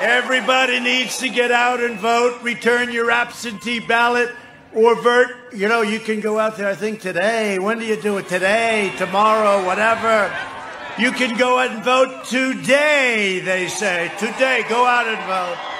Everybody needs to get out and vote. Return your absentee ballot or vote. You know, you can go out there, I think today. When do you do it? Today, tomorrow, whatever. You can go out and vote today, they say. Today, go out and vote.